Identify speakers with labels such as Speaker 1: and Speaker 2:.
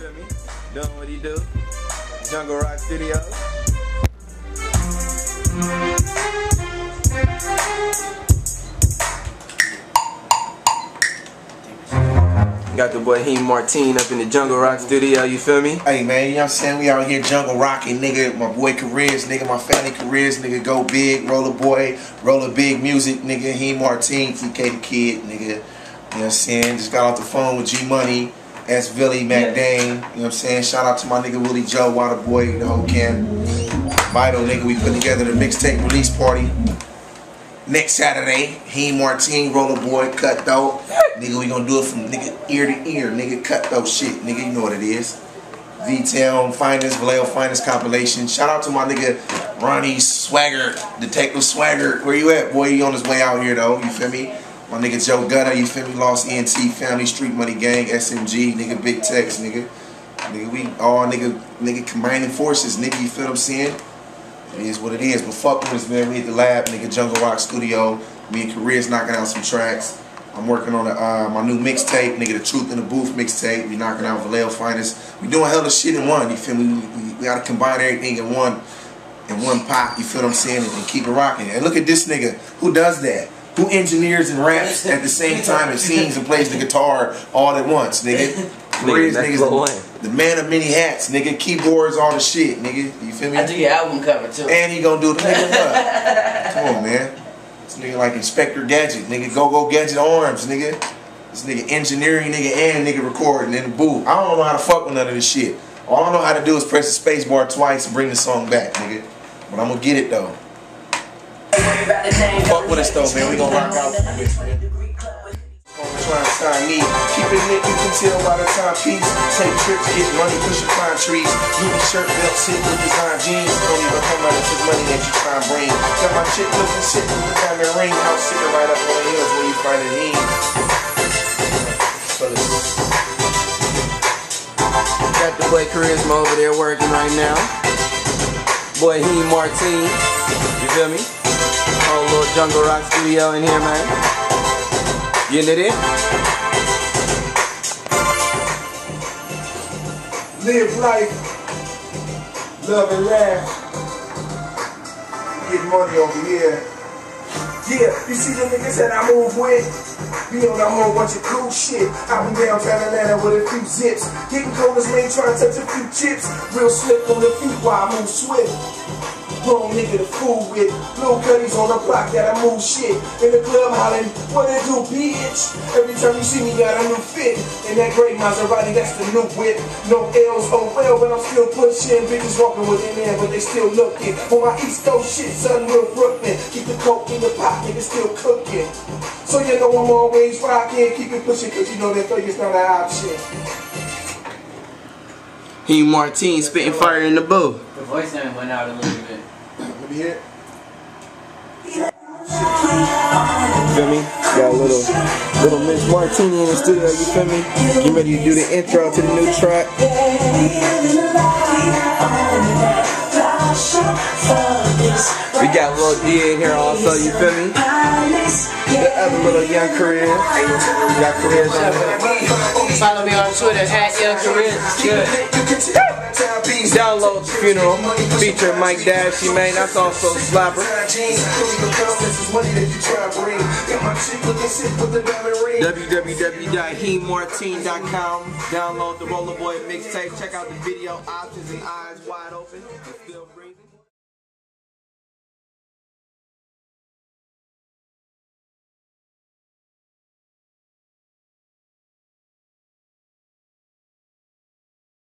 Speaker 1: feel me? Doing what he do. Jungle Rock Studios. Got the boy Heem Marteen up in the Jungle Rock studio, you feel me?
Speaker 2: Hey man, you know what I'm saying? We out here jungle rocking, nigga. My boy careers, nigga. My family careers, nigga. Go big, roller boy, roller big music, nigga. Heem Marteen, TK the kid, nigga. You know what I'm saying? Just got off the phone with G Money, S Villy, Mac Dane. You know what I'm saying? Shout out to my nigga Willie Joe, Water Boy, the whole camp. Vital nigga, we put together the mixtape release party next Saturday. Heem Marteen, Roller Boy, Cut Dope. Nigga, we gonna do it from nigga ear to ear. Nigga, cut dope shit. Nigga, you know what it is. V-Town Finest, Vallejo Finest compilation. Shout out to my nigga Ronnie Swagger, Detective Swagger. Where you at, boy? You on his way out here though, you feel me? My nigga Joe Gutter, you feel me? Lost ENT, Family, Street Money Gang, SMG, nigga Big Tex, nigga. Nigga, we all nigga, nigga combining forces, nigga, you feel what I'm saying? It is what it is. But fuck with us, man. We at the lab, nigga, Jungle Rock Studio. Me and Career's knocking out some tracks. I'm working on a, uh, my new mixtape, nigga, the Truth in the Booth mixtape. We knocking out Vallejo Finest. We doing hell of shit in one. You feel me? We, we, we gotta combine everything in one, in one pot. You feel what I'm saying? And, and keep it rocking. And look at this nigga. Who does that? Who engineers and raps at the same time and sings and plays the guitar all at once, nigga?
Speaker 1: That's
Speaker 2: niggas, the, the man of many hats, nigga. Keyboards, all the shit, nigga. You feel me?
Speaker 3: I do your album cover too.
Speaker 2: And he gonna do the nigga what? Come on, man. This nigga like Inspector Gadget, nigga. Go go Gadget arms, nigga. This nigga engineering, nigga, and nigga recording in the booth. I don't know how to fuck with none of this shit. All I know how to do is press the space bar twice and bring the song back, nigga. But I'm gonna get it though. Fuck with us though, man. We gonna rock out for this, man. Trying to sign me. Keep it lit, you can tell by the timepiece. Take trips, get money, push your pine trees. Louis shirt, belt, sit with design jeans. Don't even come out, it's just money that you try and bring. Got my chick looking shit with the diamond ring. House sitting right up on the hills where you find it in.
Speaker 1: Got the boy Charisma over there working right now. Boy Heem Marteen, you feel me? Whole little Jungle Rock studio in here, man. You into this?
Speaker 2: Live life, love and laugh. Get money over here. Yeah, you see the niggas that I move with? Be on a whole bunch of cool shit. I be downtown Atlanta with a few zips. Getting cold as rain, trying to touch a few chips. Real slick on the feet while I move swift. Wrong nigga to fool with. Little cutties on the block that I move shit. In the club hollering, what it do, bitch? Every time you see me, got a new fit. And that great Maserati, that's the new whip. No L's, oh well, but I'm still pushing. Bitches walking with in there, but they still looking. On my East Coast shit, son, real Brooklyn. Keep the coke in the pot, nigga still cooking. So you know I'm always rocking. Keep it pushing, cause you know that thug is not an option.
Speaker 1: Heem Marteen spitting fire in the booth.
Speaker 3: The voice line went out a little bit.
Speaker 2: Let me hear it.
Speaker 1: feel me? Got a little little Miss Martini in the studio, you feel me? Get ready to do the intro to the new track. We got little D in here also, you feel me? The other little young career. We got careers on there.
Speaker 3: Follow me on Twitter at Young Career. Good.
Speaker 1: Download the funeral feature Mike Dash, you man. That's also Slapper. www.hemartine.com. Download the Roller Boy mixtape. Check out the video options and eyes wide open.